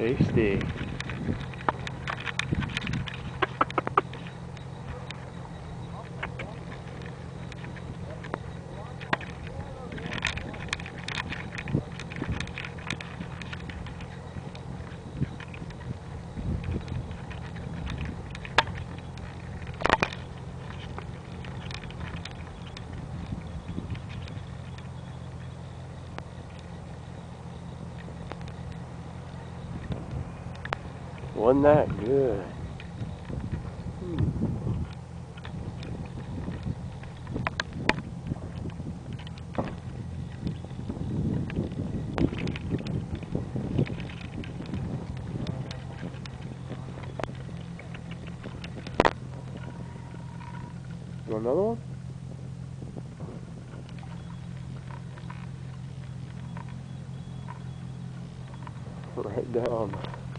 Tasty. Wasn't that good? Hmm. You another one? Right down.